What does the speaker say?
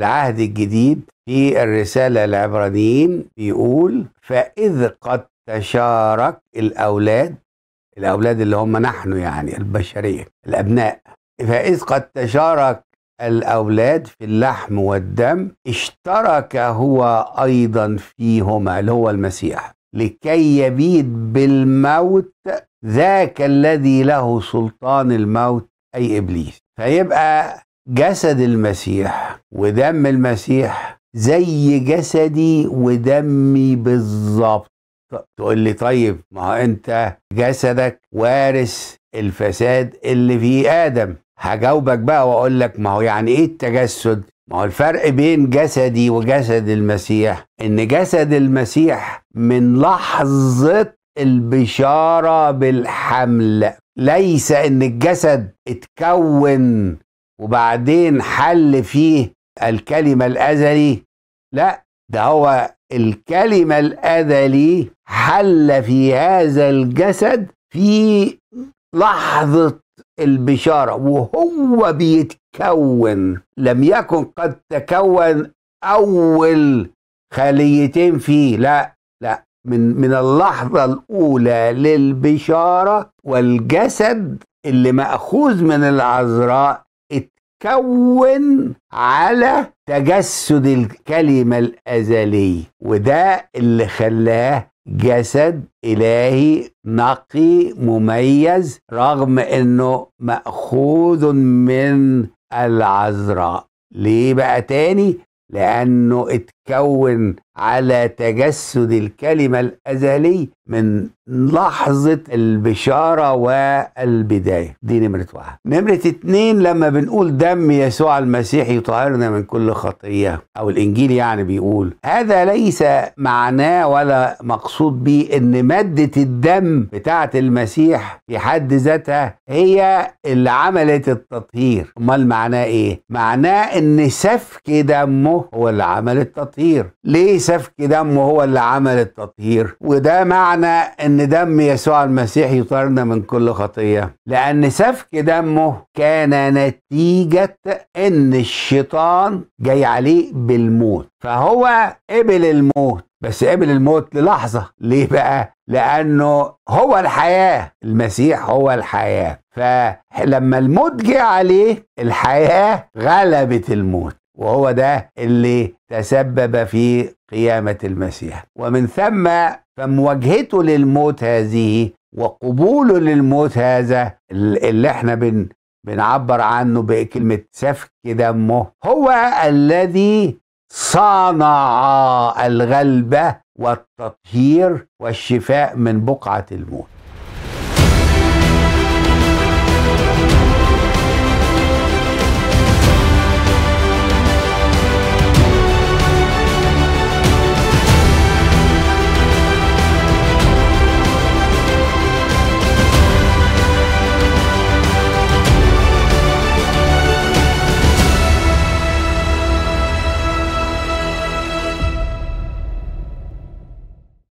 العهد الجديد في الرسالة العبرانيين بيقول فإذ قد تشارك الأولاد الأولاد اللي هم نحن يعني البشرية الأبناء فإذ قد تشارك الأولاد في اللحم والدم اشترك هو أيضا فيهما اللي هو المسيح لكي يبيد بالموت ذاك الذي له سلطان الموت أي إبليس. فيبقى جسد المسيح ودم المسيح زي جسدي ودمي بالظبط. تقول لي طيب ما انت جسدك وارث الفساد اللي في آدم. هجاوبك بقى وأقول لك ما هو يعني إيه التجسد؟ ما هو الفرق بين جسدي وجسد المسيح. إن جسد المسيح من لحظة البشارة بالحمل ليس إن الجسد اتكون وبعدين حل فيه الكلمة الأزلي. لا ده هو الكلمة الأزلي حل في هذا الجسد في لحظة البشارة وهو بيتكون. لم يكن قد تكون أول خليتين فيه. لا لا من من اللحظة الأولى للبشارة والجسد اللي مأخوذ من العذراء اتكون على تجسد الكلمة الأزلي وده اللي خلاه جسد إلهي نقي مميز رغم إنه مأخوذ من العذراء. ليه بقى تاني؟ لأنه اتكون على تجسد الكلمة الأزلي من لحظة البشارة والبداية. دي نمرة واحد. نمرة اتنين لما بنقول دم يسوع المسيح يطهرنا من كل خطية أو الإنجيل يعني بيقول. هذا ليس معناه ولا مقصود بيه إن مادة الدم بتاعة المسيح في حد ذاتها هي اللي عملت التطهير. أمال معناه إيه؟ معناه إن سفك دمه هو اللي عمل التطهير. ليه سفك دمه هو اللي عمل التطهير؟ وده معنى إن دم يسوع المسيح يطهرنا من كل خطية. لأن سفك دمه كان نتيجة إن الشيطان جاي عليه بالموت. فهو قبل الموت بس قبل الموت للحظة. ليه بقى؟ لأنه هو الحياة. المسيح هو الحياة. فلما الموت جه عليه الحياة غلبت الموت. وهو ده اللي تسبب في قيامة المسيح. ومن ثم فمواجهته للموت هذه وقبوله للموت هذا اللي إحنا بن بنعبر عنه بكلمة سفك دمه هو الذي صنع الغلبة والتطهير والشفاء من بقعة الموت.